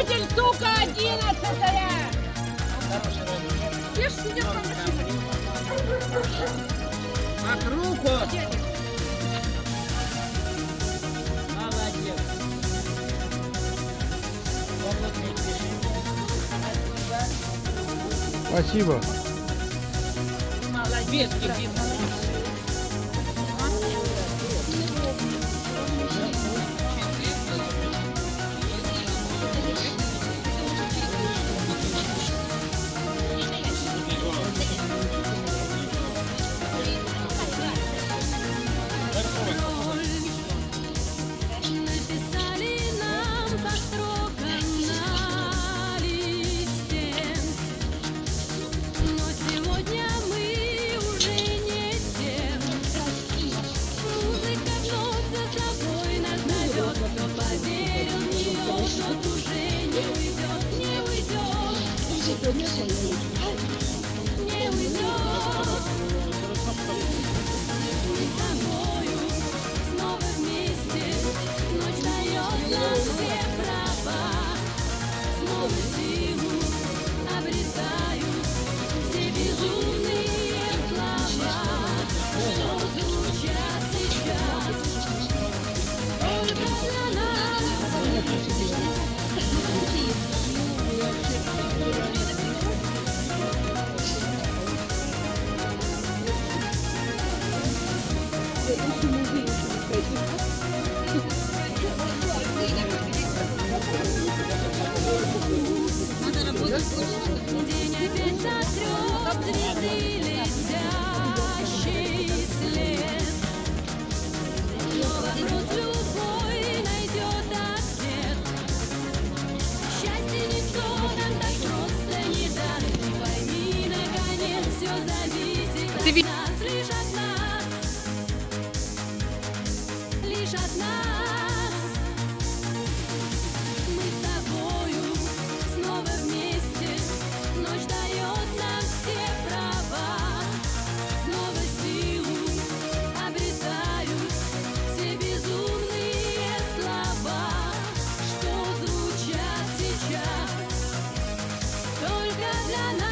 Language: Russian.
Пудель, сука, одиннадцатая! Все ж сидят на машине. От руку! Молодец! Спасибо. Молодец, Yeah, we know. na na